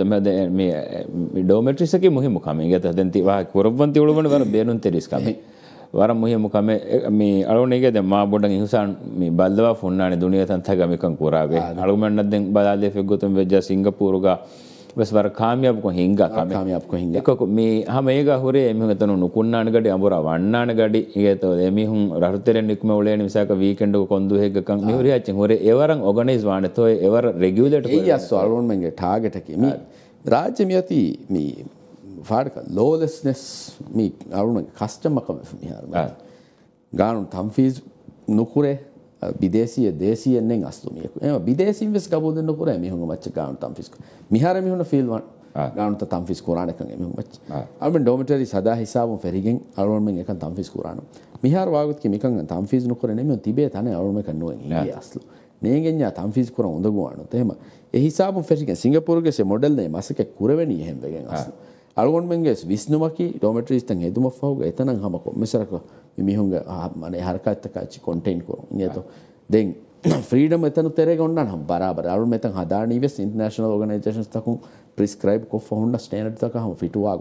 ತಮ್ಮದ me ಡೋಮೆಟ್ರಿಸಕ್ಕೆ ಮುಹಿಮು ಕಮೆ ಈಗ ತದಂತಿ ವಾ ಕುರಬ್ಬಂತಿ ಉಳುವಣ ವರ ಬೇನುನ್ ತೆರಿಸ್ ಕಮೆ ವರ ಮುಹಿಮು ಕಮೆ ಮೀ ಅಳುವಣಿಗೆ ದೆ ಮಾ ಬೊಡಂಗ ಹಿಸಾನ್ ಮೀ ಬಲ್ದವಾ ಫುನ್ನಾಣಿ ದುನಿಯ ತಂತಗ ಮಿಕಂ ಕುರಾವೆ ಅಳುಮಣ್ಣದ್ದೆಂ ಬದಾಲೆ ಫೆಗ್ಗುತಂ ವೆಜ್ಜ ಸಿಂಗಪೂರುಗ ಬಸ್ ವರ ಕಾಮಯಾಬ್ಕೊ ಹಿಂಗ ಕಾಮಯಾಬ್ಕೊ ಹಿಂಗ ಎಕ್ಕೊಕ್ಕು ಮೀ ಹಮ ಈಗ ಹುರೆ ಎಮಿ ಹುಂಗ ತನು ನುಕುನ್ನಾಣ ಗಡಿ ಅಂಬುರ ವಣ್ಣಾಣ ಗಡಿ ಈಗ ತೋ ಎಮಿ ಹುಂ ರಹುತೆರೆ ನಿಕ್ಮೆ ಉಳೇನಿ ಮಿಸಾಕ ವೀಕೆಂಡ್ ಕೊಂದು ಹೇಗ ಕಂ ಮಿ ಹುರಿ ಹಚ್ಚಿ ಹುರೆ ಎವರಂ ಆರ್ಗನೈಸ್ ವಾಣೆ ತೋ ಎವರ ರೆಗ್ಯುಲೇಟ್ ಏ ಯಸ್ಸು ಅಳೋಣ ಮಂಗೆ ಟಾರ್ಗೆಟ್ ಹಾಕಿ ಮೀ ರಾಜ್ಯ ಮಿಯತಿ ಮೀ ಫಾಡಕ ಲೋಲೆಸ್ನೆಸ್ ಮೀ ಅಳೋಣ ಕಷ್ಟಮಕ ಗಾಣು ತಂಫೀಸ್ ನುಕುರೆ විදේසිය දේසියෙන්ෙන් අස්තුමියක. එම විදේසින් වෙස් ගබෝද නොකර මිහුම මච්ච ගානු තම්ෆිස්ක. මිහාර මිහුණ ෆිල්වන් ගානුත තම්ෆිස් කුරාණක එම මච් අල්ම ඩෝමටරි සදා හිසාබ ෆෙරිගෙන් අරුවන්ෙන් එක තම්ෆිස් කුරාණු මිහාර වාගත් මිකන් තම්ෆිස් නොකර නෙම තිබේ තන අරුම කන්නුව අස්ලු. නේගෙන්යා තම්ෆිස් කුර උඳගුවානු තෙම එහිසාබ ෆෙරිගෙන් සිංගපුරගේ මොඩල්නේ මසක කුරවැනි එහෙම්වගෙන් අස්ලු. අල්ගොන්මෙන්ගේ විස්නුමකි ඩෝමටරිස්තන් එදුම ෆවුග එතනන් හම කොම්මසරක මිහුන්ග මන හරකත්තකච්චි කොන්ටෙන්් කරු ඉතු දෙන් ්‍රීඩම එතන තෙර ගොන්න හම් බරබර. අරු මෙත හදානීව ඉන්ටර්නශනල් ඕගනයිසේෂන් තකු ප්‍රිස්ක්‍රයිබ් කො හොන්න ස්ටේනට් තක හම ෆිටවාග